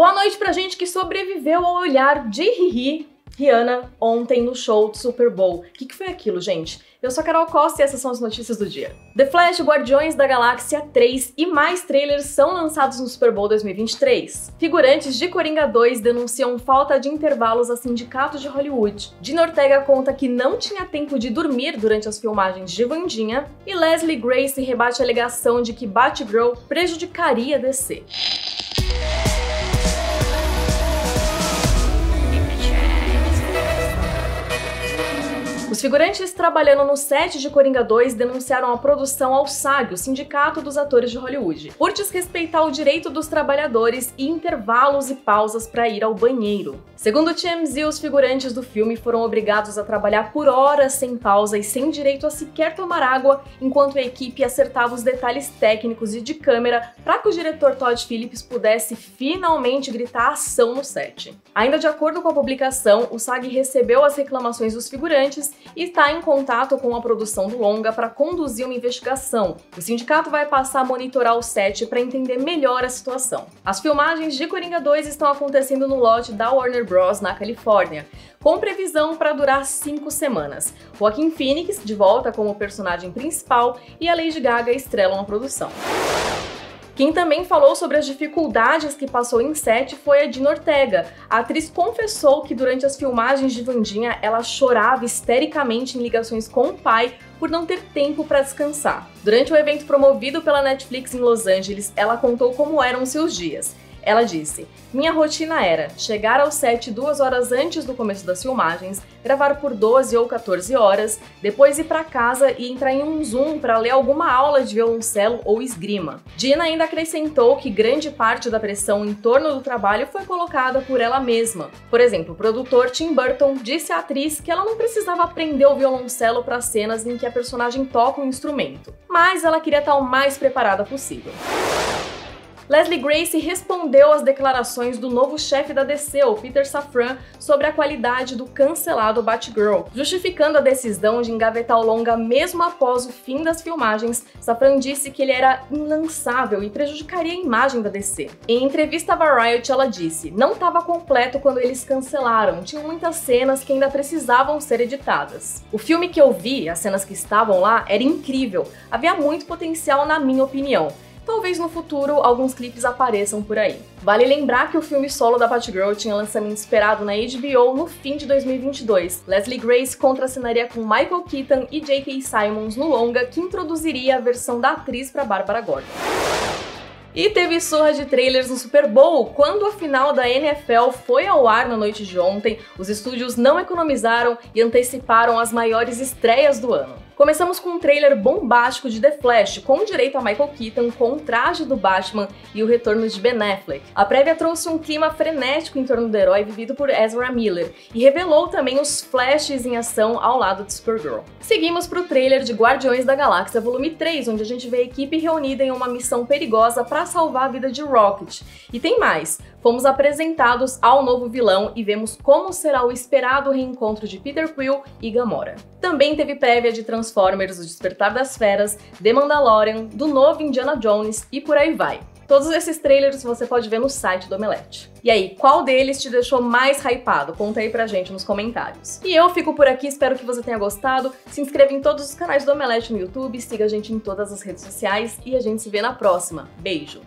Boa noite pra gente que sobreviveu ao olhar de Riri Rihanna ontem no show do Super Bowl. O que, que foi aquilo, gente? Eu sou a Carol Costa e essas são as notícias do dia. The Flash, Guardiões da Galáxia 3 e mais trailers são lançados no Super Bowl 2023. Figurantes de Coringa 2 denunciam falta de intervalos a sindicatos de Hollywood. Dina Ortega conta que não tinha tempo de dormir durante as filmagens de Vandinha. E Leslie Grace rebate a alegação de que Batgirl prejudicaria DC. Os figurantes trabalhando no set de Coringa 2 denunciaram a produção ao SAG, o Sindicato dos Atores de Hollywood, por desrespeitar o direito dos trabalhadores e intervalos e pausas para ir ao banheiro. Segundo TMZ, os figurantes do filme foram obrigados a trabalhar por horas sem pausa e sem direito a sequer tomar água, enquanto a equipe acertava os detalhes técnicos e de câmera para que o diretor Todd Phillips pudesse finalmente gritar ação no set. Ainda de acordo com a publicação, o SAG recebeu as reclamações dos figurantes e está em contato com a produção do longa para conduzir uma investigação. O sindicato vai passar a monitorar o set para entender melhor a situação. As filmagens de Coringa 2 estão acontecendo no lote da Warner Bros. na Califórnia, com previsão para durar cinco semanas. Joaquin Phoenix, de volta como personagem principal, e a Lady Gaga estrelam a produção. Quem também falou sobre as dificuldades que passou em set foi a Dina Ortega. A atriz confessou que durante as filmagens de Vandinha ela chorava histericamente em ligações com o pai por não ter tempo para descansar. Durante o evento promovido pela Netflix em Los Angeles, ela contou como eram seus dias. Ela disse: Minha rotina era chegar ao set duas horas antes do começo das filmagens, gravar por 12 ou 14 horas, depois ir para casa e entrar em um Zoom para ler alguma aula de violoncelo ou esgrima. Dina ainda acrescentou que grande parte da pressão em torno do trabalho foi colocada por ela mesma. Por exemplo, o produtor Tim Burton disse à atriz que ela não precisava aprender o violoncelo para cenas em que a personagem toca um instrumento, mas ela queria estar o mais preparada possível. Leslie Grace respondeu às declarações do novo chefe da DC, o Peter Safran, sobre a qualidade do cancelado Batgirl. Justificando a decisão de engavetar o longa mesmo após o fim das filmagens, Safran disse que ele era inlançável e prejudicaria a imagem da DC. Em entrevista à Variety, ela disse: Não estava completo quando eles cancelaram, tinham muitas cenas que ainda precisavam ser editadas. O filme que eu vi, as cenas que estavam lá, era incrível, havia muito potencial, na minha opinião talvez no futuro alguns clipes apareçam por aí. Vale lembrar que o filme solo da Batgirl tinha lançamento esperado na HBO no fim de 2022. Leslie Grace contracenaria com Michael Keaton e J.K. Simmons no longa que introduziria a versão da atriz para Bárbara Gordon. E teve surra de trailers no Super Bowl. Quando a final da NFL foi ao ar na noite de ontem, os estúdios não economizaram e anteciparam as maiores estreias do ano. Começamos com um trailer bombástico de The Flash, com direito a Michael Keaton com o traje do Batman e o retorno de Ben Affleck. A prévia trouxe um clima frenético em torno do herói vivido por Ezra Miller e revelou também os flashes em ação ao lado de Supergirl. Seguimos para o trailer de Guardiões da Galáxia Volume 3, onde a gente vê a equipe reunida em uma missão perigosa para salvar a vida de Rocket. E tem mais, fomos apresentados ao novo vilão e vemos como será o esperado reencontro de Peter Quill e Gamora. Também teve prévia de Transformers, O Despertar das Feras, The Mandalorian, do novo Indiana Jones e por aí vai. Todos esses trailers você pode ver no site do Omelete. E aí, qual deles te deixou mais hypado? Conta aí pra gente nos comentários. E eu fico por aqui, espero que você tenha gostado. Se inscreva em todos os canais do Omelete no YouTube, siga a gente em todas as redes sociais e a gente se vê na próxima. Beijo!